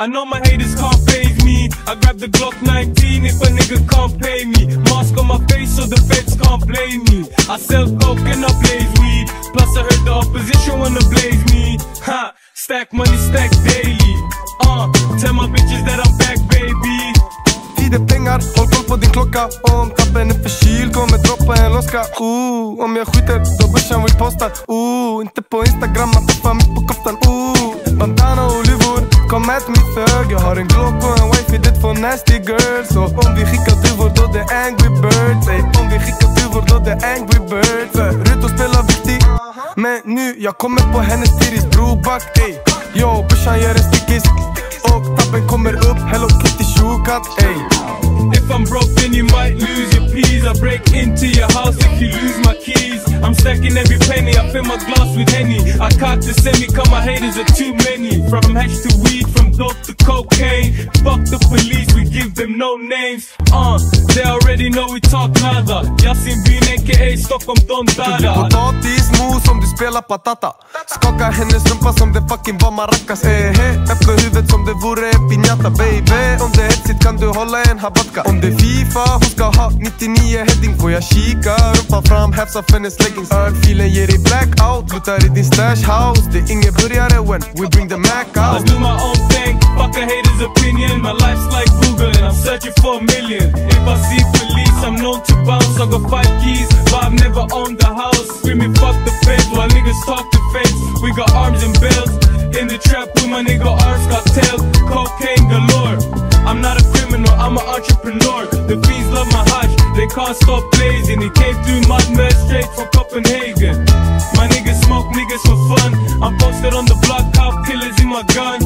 I know my haters can't phase me. I grab the Glock 19 if a nigga can't pay me. Mask on my face so the feds can't blame me. I sell coke and I blaze weed. Plus I heard the opposition wanna blaze me. Ha! Stack money, stack daily. Uh, tell my bitches that I'm back, baby. Tid pengar, håll koll på din klocka Om tappen är förkyld kommer droppa en loska Ooh, Om jag skjuter då börsen vill posta Ooh, Inte på instagram, man tuffar mitt på koftan Ooh, Bandana och luvor, kom ät me thug Jag har en glock och en wifi, det två nasty girls. Och om vi skickar duvor då det är angry birds. Ey, Om vi skickar duvor då det är angry birds. Eh, Förut att spela viktig Men nu, jag kommer på hennes titties broback ey Yo, brorsan gör en stickis Och tappen kommer upp, hello kitty shoekat ey If I'm broke, then you might lose your peas. I break into your house if you lose my keys. I'm stacking every penny, I fill my glass with henny. I caught the semi, cause my haters are too many. From hash to weed, dope to cocaine. Fuck the police, we give them no names. Uh, they already know we talk nada. Yasin Byn aka Stockholm Don Dada. Move om du spelar patata. Skaka hennes rumpa som det fucking var maracas. Eh, eh. Öppna huvudet som det vore en piñata baby. Om det är hetsigt kan du hålla en habatka. Om det är Fifa, hon ska ha 99 heading. Får jag kika, rumpan fram, häfsa för hennes leggings. Örfilen ger dig blackout, lutar i din stash house. Det är ingen burgare when we bring the Mac I do my own thing, fuck a hater's opinion. My life's like Google and I'm searching for a million. If I see police, I'm known to bounce. I got five keys, Talk to face. We got arms and bills. In the trap with my nigga arms got tails, Cocaine galore. I'm not a criminal, I'm an entrepreneur. The bees love my hush, they can't stop blazing. He came through my man straight from Copenhagen. My niggas smoke niggas for fun. I'm posted on the block, cop killers in my gun.